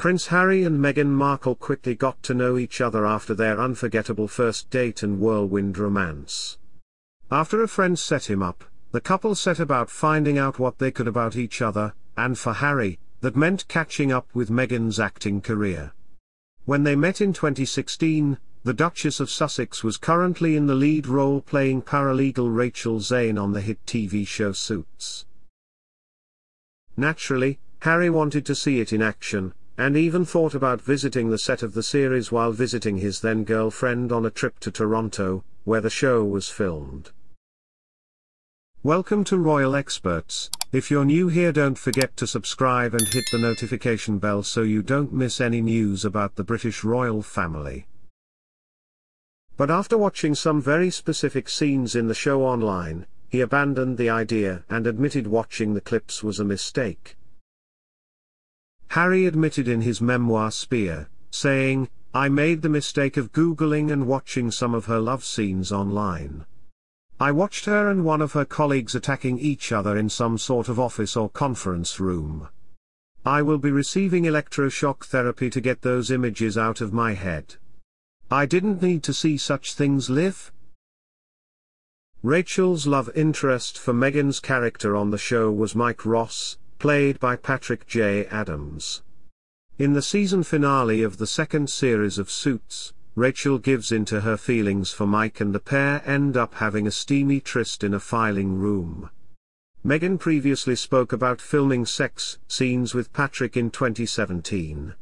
Prince Harry and Meghan Markle quickly got to know each other after their unforgettable first date and whirlwind romance. After a friend set him up, the couple set about finding out what they could about each other, and for Harry, that meant catching up with Meghan's acting career. When they met in 2016, the Duchess of Sussex was currently in the lead role playing paralegal Rachel Zane on the hit TV show Suits. Naturally, Harry wanted to see it in action, and even thought about visiting the set of the series while visiting his then girlfriend on a trip to Toronto, where the show was filmed. Welcome to Royal Experts. If you're new here, don't forget to subscribe and hit the notification bell so you don't miss any news about the British royal family. But after watching some very specific scenes in the show online, he abandoned the idea and admitted watching the clips was a mistake. Harry admitted in his memoir Spear, saying, I made the mistake of Googling and watching some of her love scenes online. I watched her and one of her colleagues attacking each other in some sort of office or conference room. I will be receiving electroshock therapy to get those images out of my head. I didn't need to see such things live. Rachel's love interest for Meghan's character on the show was Mike Ross, played by Patrick J. Adams. In the season finale of the second series of Suits, Rachel gives in to her feelings for Mike and the pair end up having a steamy tryst in a filing room. Meghan previously spoke about filming sex scenes with Patrick in 2017.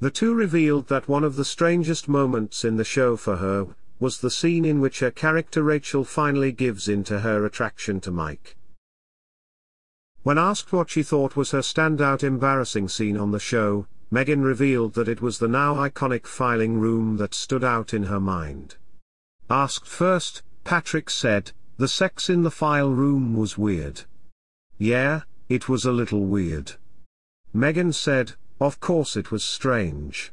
The two revealed that one of the strangest moments in the show for her was the scene in which her character Rachel finally gives in to her attraction to Mike. When asked what she thought was her standout embarrassing scene on the show, Meghan revealed that it was the now iconic filing room that stood out in her mind. Asked first, Patrick said, the sex in the file room was weird. Yeah, it was a little weird. Meghan said, of course it was strange.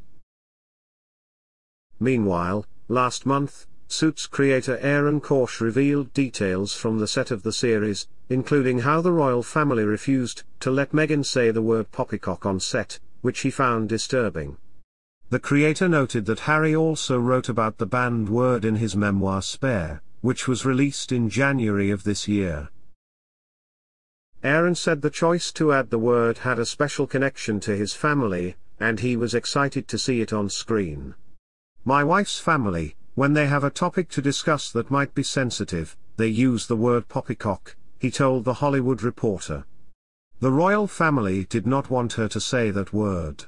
Meanwhile, last month, Suits creator Aaron Korsh revealed details from the set of the series, including how the royal family refused to let Meghan say the word poppycock on set, which he found disturbing. The creator noted that Harry also wrote about the banned word in his memoir Spare, which was released in January of this year. Aaron said the choice to add the word had a special connection to his family, and he was excited to see it on screen. My wife's family, when they have a topic to discuss that might be sensitive, they use the word poppycock, he told The Hollywood Reporter. The royal family did not want her to say that word.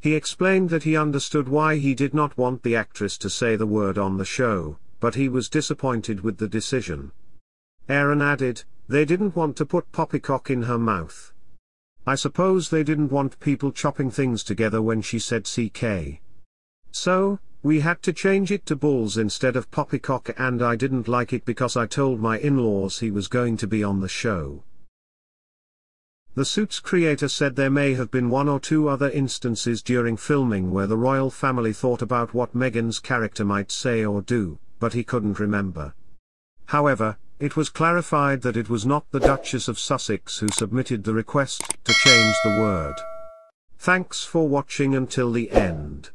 He explained that he understood why he did not want the actress to say the word on the show, but he was disappointed with the decision. Aaron added, they didn't want to put poppycock in her mouth. I suppose they didn't want people chopping things together when she said CK. So, we had to change it to Bulls instead of Poppycock and I didn't like it because I told my in-laws he was going to be on the show. The Suits creator said there may have been one or two other instances during filming where the royal family thought about what Meghan's character might say or do, but he couldn't remember. However, it was clarified that it was not the Duchess of Sussex who submitted the request to change the word. Thanks for watching until the end.